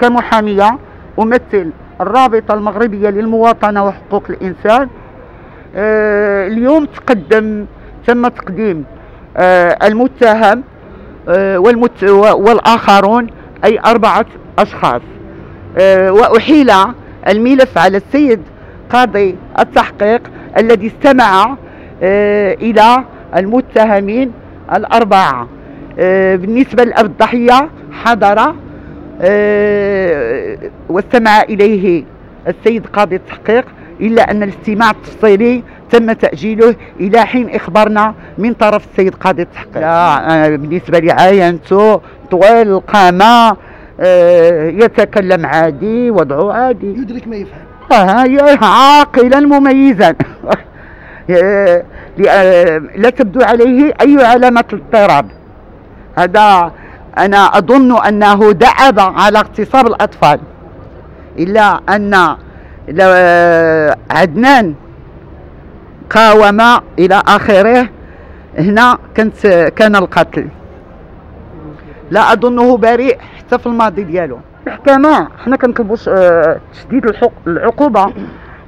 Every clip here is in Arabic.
كمحامية أمثل الرابطة المغربية للمواطنة وحقوق الإنسان. آه، اليوم تقدم تم تقديم آه، المتهم آه، والمت والآخرون أي أربعة أشخاص. وأحيل الملف على السيد قاضي التحقيق الذي استمع إلى المتهمين الأربعة. بالنسبة لأب الضحية حضر واستمع إليه السيد قاضي التحقيق إلا أن الاستماع التفصيلي تم تأجيله إلى حين إخبارنا من طرف السيد قاضي التحقيق. لا بالنسبة لي عاينته طويل القامة آه، يتكلم عادي وضعه عادي. يدرك ما يفعل آه عاقلا مميزا. آه، آه، لا تبدو عليه أي علامة اضطراب. هذا أنا أظن أنه دعب على اغتصاب الأطفال. إلا أن عدنان قاوم إلى آخره هنا كانت كان القتل. لا أظنه بريء حتى في الماضي ديالو. المحكمة حنا كنطلبوا آه، تشديد العقوبة.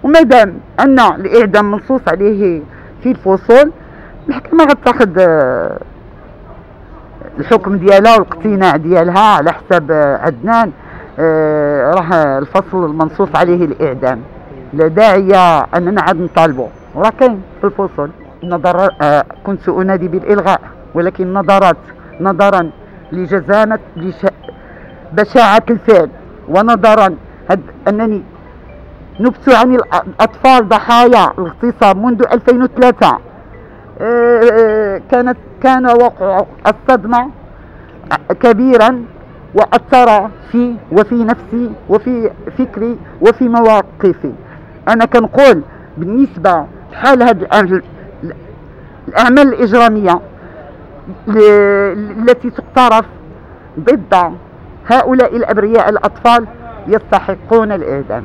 ومادام أن الإعدام منصوص عليه في الفصول المحكمة غتاخذ آه، الحكم ديالها والاقتناع ديالها على حساب عدنان راه الفصل المنصوص عليه الإعدام. لا داعي أننا عاد نطالبوا وراه كاين في الفصول. نظر آه، كنت أنادي بالإلغاء ولكن نظرت نظرا لجزانه. بشاعة الفعل. ونظرا أنني نبت عن الأطفال ضحايا الاغتصاب منذ 2003 آه، كانت كان وقع الصدمة كبيرا وأثر في وفي نفسي وفي فكري وفي مواقفي. أنا كنقول بالنسبة لحال هذه الأعمال الإجرامية التي تقترف ضد هؤلاء الأبرياء الأطفال يستحقون الإعدام.